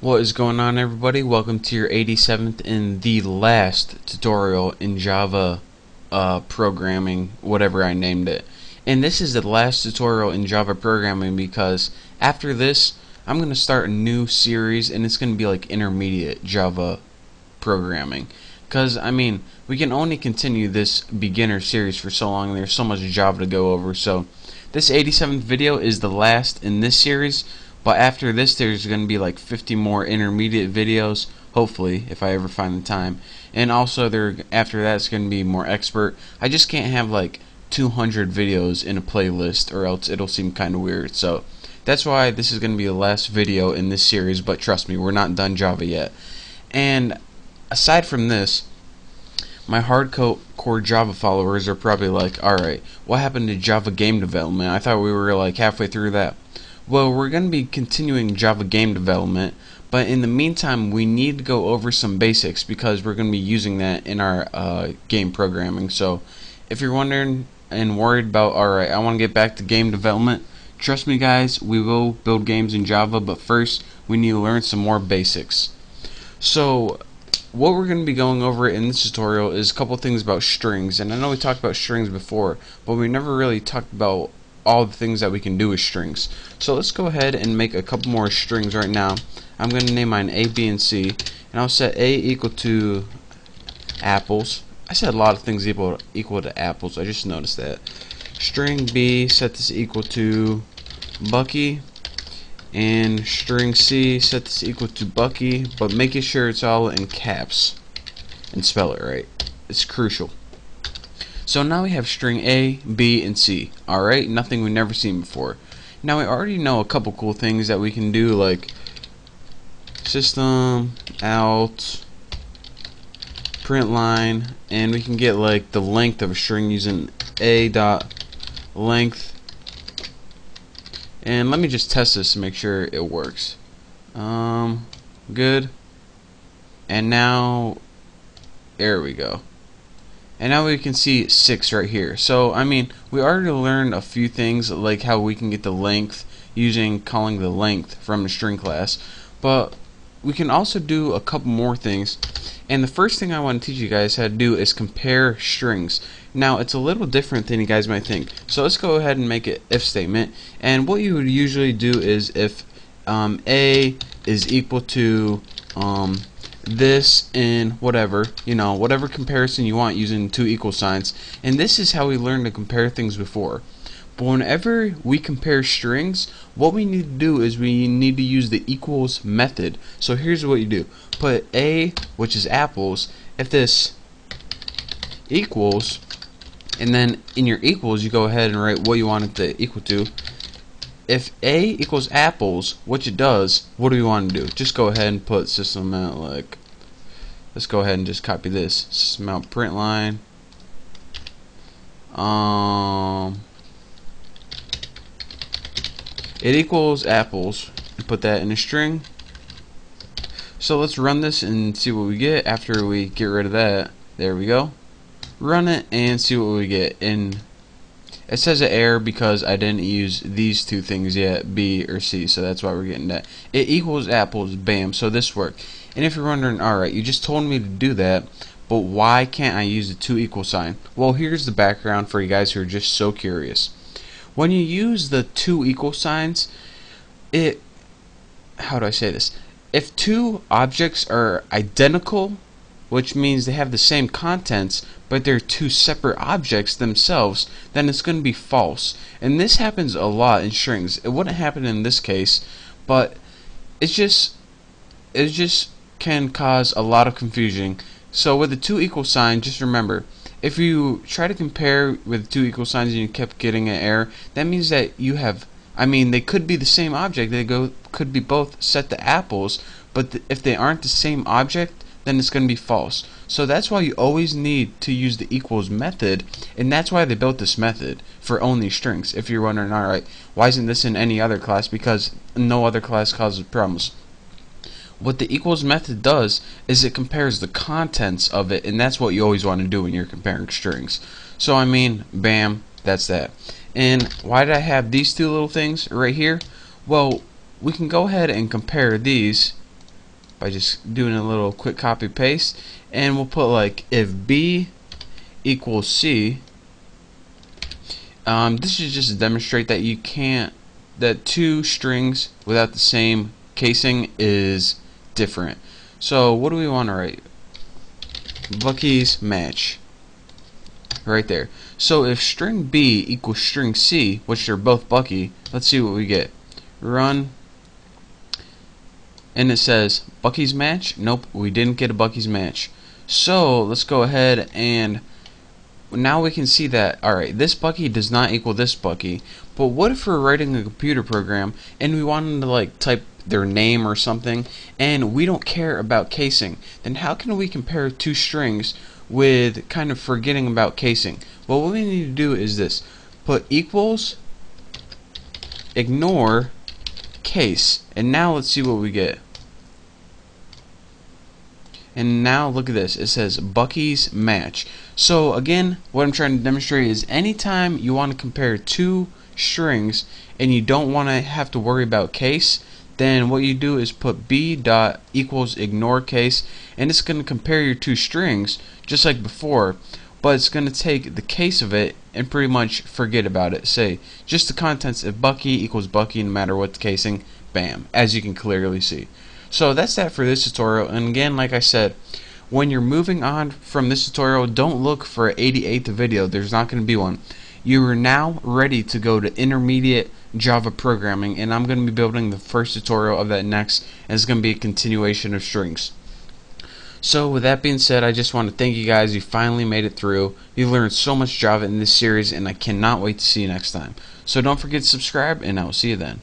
What is going on everybody? Welcome to your 87th and the last tutorial in Java uh, programming, whatever I named it. And this is the last tutorial in Java programming because after this I'm going to start a new series and it's going to be like intermediate Java programming. Because, I mean, we can only continue this beginner series for so long there's so much Java to go over. So, this 87th video is the last in this series but after this, there's going to be like 50 more intermediate videos, hopefully, if I ever find the time. And also, there after that, it's going to be more expert. I just can't have like 200 videos in a playlist, or else it'll seem kind of weird. So that's why this is going to be the last video in this series. But trust me, we're not done Java yet. And aside from this, my hardcore Java followers are probably like, alright, what happened to Java game development? I thought we were like halfway through that. Well, we're going to be continuing Java game development, but in the meantime, we need to go over some basics because we're going to be using that in our uh, game programming. So, if you're wondering and worried about, alright, I want to get back to game development, trust me, guys, we will build games in Java, but first, we need to learn some more basics. So, what we're going to be going over in this tutorial is a couple things about strings, and I know we talked about strings before, but we never really talked about all the things that we can do with strings. So let's go ahead and make a couple more strings right now. I'm going to name mine A, B, and C, and I'll set A equal to apples. I said a lot of things equal equal to apples. I just noticed that. String B, set this equal to Bucky, and string C, set this equal to Bucky, but making sure it's all in caps and spell it right. It's crucial. So now we have string A, B, and C. Alright, nothing we've never seen before. Now we already know a couple cool things that we can do like system out print line and we can get like the length of a string using a dot length and let me just test this to make sure it works um good and now there we go and now we can see 6 right here. So, I mean, we already learned a few things like how we can get the length using calling the length from the string class. But we can also do a couple more things. And the first thing I want to teach you guys how to do is compare strings. Now, it's a little different than you guys might think. So let's go ahead and make an if statement. And what you would usually do is if um, A is equal to um, this in whatever, you know, whatever comparison you want using two equal signs. And this is how we learned to compare things before. But whenever we compare strings, what we need to do is we need to use the equals method. So here's what you do. Put A, which is apples, if this equals, and then in your equals you go ahead and write what you want it to equal to. If A equals apples, which it does, what do we want to do? Just go ahead and put system out like let's go ahead and just copy this. System out print line. Um it equals apples. Put that in a string. So let's run this and see what we get after we get rid of that. There we go. Run it and see what we get and it says an error because I didn't use these two things yet B or C so that's why we're getting that it equals apples bam so this worked and if you're wondering, alright, you just told me to do that, but why can't I use the two equal sign? Well, here's the background for you guys who are just so curious. When you use the two equal signs, it, how do I say this? If two objects are identical, which means they have the same contents, but they're two separate objects themselves, then it's going to be false. And this happens a lot in strings. It wouldn't happen in this case, but it's just, it's just can cause a lot of confusion. So with the two equal sign, just remember, if you try to compare with two equal signs and you kept getting an error, that means that you have, I mean, they could be the same object. They go could be both set to apples, but th if they aren't the same object, then it's going to be false. So that's why you always need to use the equals method, and that's why they built this method for only strings. If you're wondering, alright, why isn't this in any other class? Because no other class causes problems what the equals method does is it compares the contents of it and that's what you always want to do when you're comparing strings so I mean bam that's that and why did I have these two little things right here well we can go ahead and compare these by just doing a little quick copy paste. And we'll put like if B equals C um, this is just to demonstrate that you can't that two strings without the same casing is different. So what do we want to write? Bucky's match. Right there. So if string B equals string C which they're both Bucky let's see what we get. Run and it says Bucky's match? Nope we didn't get a Bucky's match. So let's go ahead and now we can see that alright this Bucky does not equal this Bucky but what if we're writing a computer program and we wanted to like type their name or something and we don't care about casing? Then how can we compare two strings with kind of forgetting about casing? Well what we need to do is this. Put equals ignore case. And now let's see what we get and now look at this. It says Bucky's match. So again what I'm trying to demonstrate is anytime you want to compare two strings and you don't want to have to worry about case then what you do is put b dot equals ignore case and it's going to compare your two strings just like before but it's going to take the case of it and pretty much forget about it. Say just the contents of Bucky equals Bucky no matter what the casing bam as you can clearly see so that's that for this tutorial. And again like I said when you're moving on from this tutorial don't look for an 88th video. There's not going to be one. You are now ready to go to intermediate Java programming and I'm going to be building the first tutorial of that next and it's going to be a continuation of strings. So with that being said I just want to thank you guys. You finally made it through. You learned so much Java in this series and I cannot wait to see you next time. So don't forget to subscribe and I will see you then